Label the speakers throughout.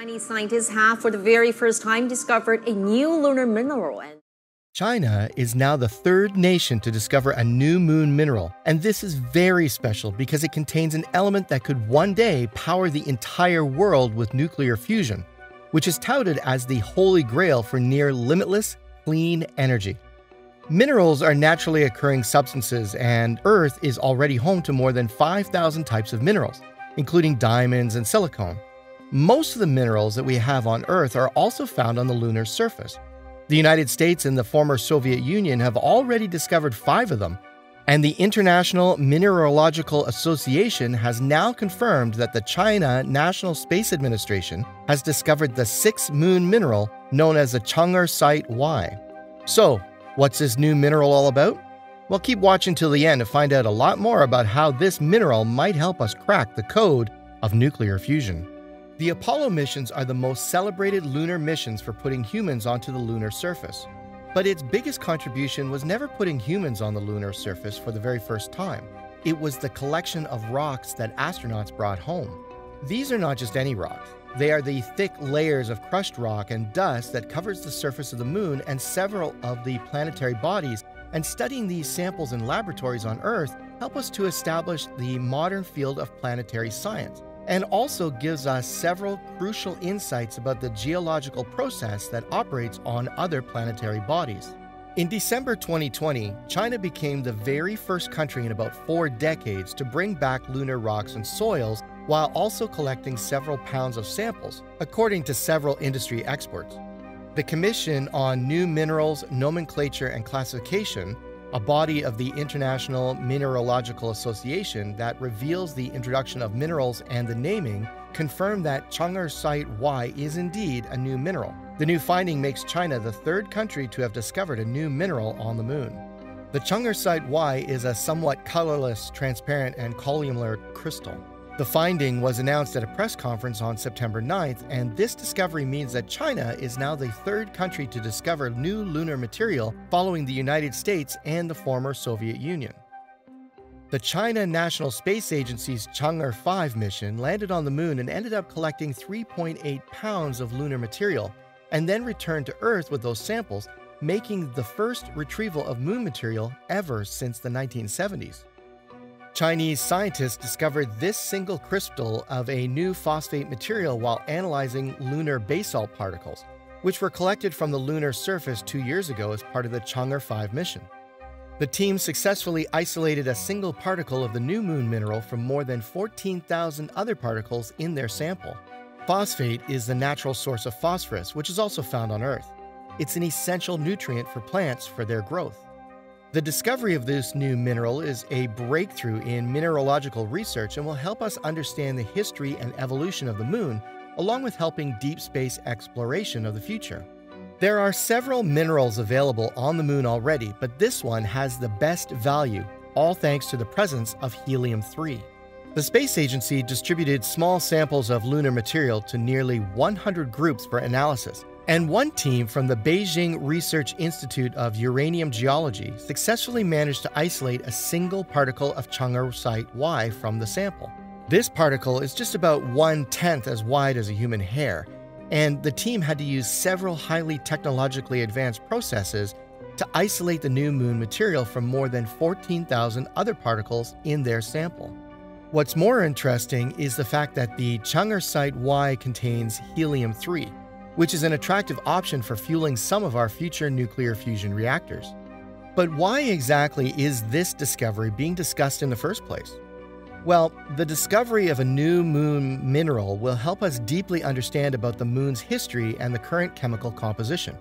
Speaker 1: Chinese scientists have, for the very first time, discovered a new lunar mineral.
Speaker 2: China is now the third nation to discover a new moon mineral, and this is very special because it contains an element that could one day power the entire world with nuclear fusion, which is touted as the holy grail for near limitless clean energy. Minerals are naturally occurring substances, and Earth is already home to more than 5,000 types of minerals, including diamonds and silicon. Most of the minerals that we have on Earth are also found on the lunar surface. The United States and the former Soviet Union have already discovered five of them, and the International Mineralogical Association has now confirmed that the China National Space Administration has discovered the sixth moon mineral known as the Changesite Y. So, what's this new mineral all about? Well, keep watching till the end to find out a lot more about how this mineral might help us crack the code of nuclear fusion. The Apollo missions are the most celebrated lunar missions for putting humans onto the lunar surface. But its biggest contribution was never putting humans on the lunar surface for the very first time. It was the collection of rocks that astronauts brought home. These are not just any rocks. They are the thick layers of crushed rock and dust that covers the surface of the moon and several of the planetary bodies. And studying these samples in laboratories on Earth help us to establish the modern field of planetary science and also gives us several crucial insights about the geological process that operates on other planetary bodies. In December 2020, China became the very first country in about four decades to bring back lunar rocks and soils while also collecting several pounds of samples, according to several industry experts. The Commission on New Minerals, Nomenclature and Classification a body of the International Mineralogical Association that reveals the introduction of minerals and the naming, confirmed that Changesite Y is indeed a new mineral. The new finding makes China the third country to have discovered a new mineral on the moon. The Changesite Y is a somewhat colorless, transparent, and columnar crystal. The finding was announced at a press conference on September 9th, and this discovery means that China is now the third country to discover new lunar material following the United States and the former Soviet Union. The China National Space Agency's Chang'e 5 mission landed on the moon and ended up collecting 3.8 pounds of lunar material, and then returned to Earth with those samples, making the first retrieval of moon material ever since the 1970s. Chinese scientists discovered this single crystal of a new phosphate material while analyzing lunar basalt particles, which were collected from the lunar surface two years ago as part of the Chang'e 5 mission. The team successfully isolated a single particle of the new moon mineral from more than 14,000 other particles in their sample. Phosphate is the natural source of phosphorus, which is also found on Earth. It's an essential nutrient for plants for their growth. The discovery of this new mineral is a breakthrough in mineralogical research and will help us understand the history and evolution of the moon, along with helping deep space exploration of the future. There are several minerals available on the moon already, but this one has the best value, all thanks to the presence of helium 3. The space agency distributed small samples of lunar material to nearly 100 groups for analysis, and one team from the Beijing Research Institute of Uranium Geology successfully managed to isolate a single particle of Changesite Y from the sample. This particle is just about one tenth as wide as a human hair, and the team had to use several highly technologically advanced processes to isolate the new moon material from more than 14,000 other particles in their sample. What's more interesting is the fact that the Changesite Y contains helium 3, which is an attractive option for fueling some of our future nuclear fusion reactors. But why exactly is this discovery being discussed in the first place? Well, the discovery of a new moon mineral will help us deeply understand about the moon's history and the current chemical composition.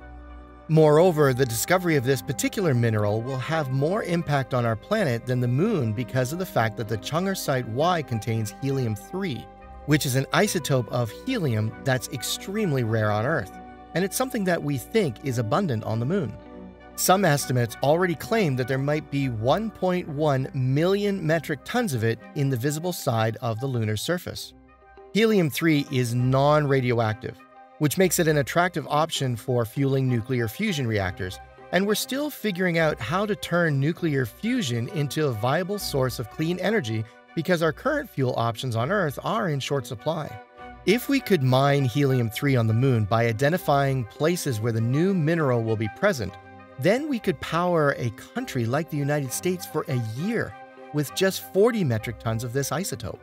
Speaker 2: Moreover, the discovery of this particular mineral will have more impact on our planet than the moon because of the fact that the Changesite Y contains helium 3, which is an isotope of helium that's extremely rare on Earth, and it's something that we think is abundant on the Moon. Some estimates already claim that there might be 1.1 million metric tons of it in the visible side of the lunar surface. Helium 3 is non radioactive, which makes it an attractive option for fueling nuclear fusion reactors, and we're still figuring out how to turn nuclear fusion into a viable source of clean energy because our current fuel options on Earth are in short supply. If we could mine helium 3 on the moon by identifying places where the new mineral will be present, then we could power a country like the United States for a year with just 40 metric tons of this isotope.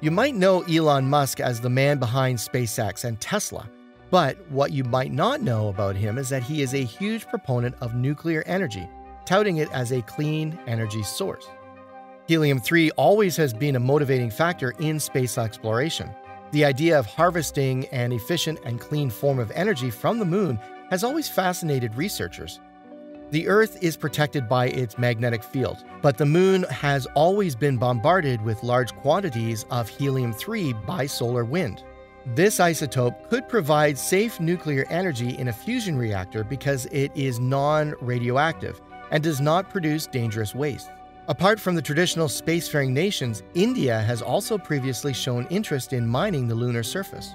Speaker 2: You might know Elon Musk as the man behind SpaceX and Tesla, but what you might not know about him is that he is a huge proponent of nuclear energy, touting it as a clean energy source. Helium 3 always has been a motivating factor in space exploration. The idea of harvesting an efficient and clean form of energy from the moon has always fascinated researchers. The Earth is protected by its magnetic field, but the moon has always been bombarded with large quantities of helium 3 by solar wind. This isotope could provide safe nuclear energy in a fusion reactor because it is non radioactive and does not produce dangerous waste. Apart from the traditional spacefaring nations, India has also previously shown interest in mining the lunar surface.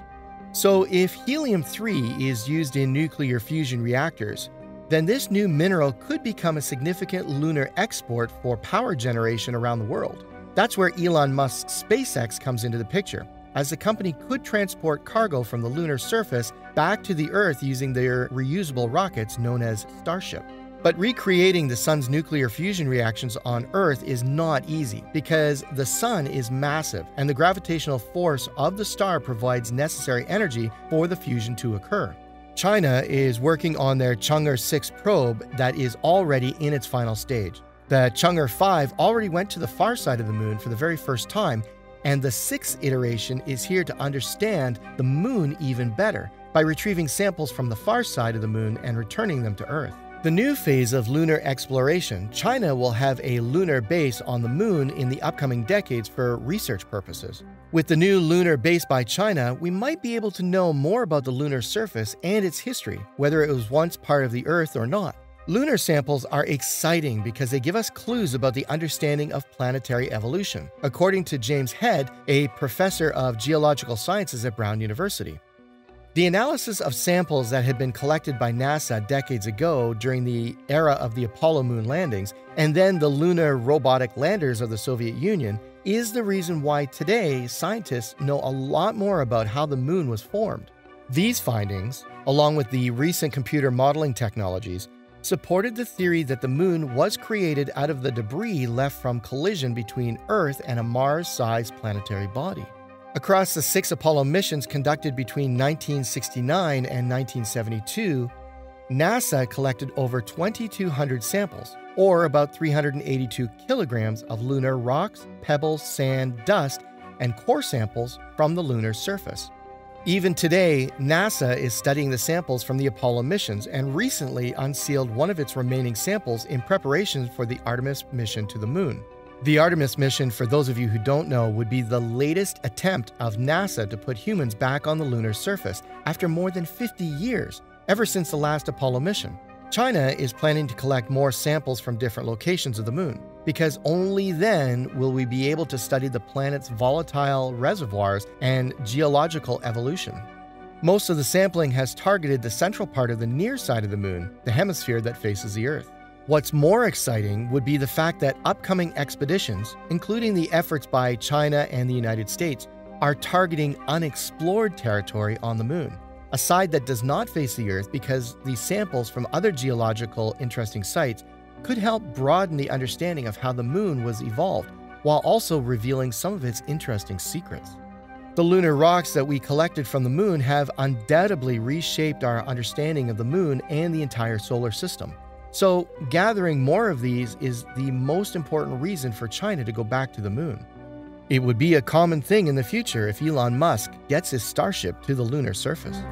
Speaker 2: So, if helium 3 is used in nuclear fusion reactors, then this new mineral could become a significant lunar export for power generation around the world. That's where Elon Musk's SpaceX comes into the picture, as the company could transport cargo from the lunar surface back to the Earth using their reusable rockets known as Starship. But recreating the sun's nuclear fusion reactions on Earth is not easy because the sun is massive and the gravitational force of the star provides necessary energy for the fusion to occur. China is working on their Chang'e 6 probe that is already in its final stage. The Chang'e 5 already went to the far side of the moon for the very first time, and the sixth iteration is here to understand the moon even better by retrieving samples from the far side of the moon and returning them to Earth. The new phase of lunar exploration, China will have a lunar base on the moon in the upcoming decades for research purposes. With the new lunar base by China, we might be able to know more about the lunar surface and its history, whether it was once part of the Earth or not. Lunar samples are exciting because they give us clues about the understanding of planetary evolution, according to James Head, a professor of geological sciences at Brown University. The analysis of samples that had been collected by NASA decades ago during the era of the Apollo moon landings and then the lunar robotic landers of the Soviet Union is the reason why today scientists know a lot more about how the moon was formed. These findings, along with the recent computer modeling technologies, supported the theory that the moon was created out of the debris left from collision between Earth and a Mars sized planetary body. Across the six Apollo missions conducted between 1969 and 1972, NASA collected over 2,200 samples, or about 382 kilograms of lunar rocks, pebbles, sand, dust, and core samples from the lunar surface. Even today, NASA is studying the samples from the Apollo missions and recently unsealed one of its remaining samples in preparation for the Artemis mission to the moon. The Artemis mission, for those of you who don't know, would be the latest attempt of NASA to put humans back on the lunar surface after more than 50 years, ever since the last Apollo mission. China is planning to collect more samples from different locations of the moon, because only then will we be able to study the planet's volatile reservoirs and geological evolution. Most of the sampling has targeted the central part of the near side of the moon, the hemisphere that faces the Earth. What's more exciting would be the fact that upcoming expeditions, including the efforts by China and the United States, are targeting unexplored territory on the moon, a side that does not face the Earth because the samples from other geological interesting sites could help broaden the understanding of how the moon was evolved while also revealing some of its interesting secrets. The lunar rocks that we collected from the moon have undoubtedly reshaped our understanding of the moon and the entire solar system. So, gathering more of these is the most important reason for China to go back to the moon. It would be a common thing in the future if Elon Musk gets his Starship to the lunar surface.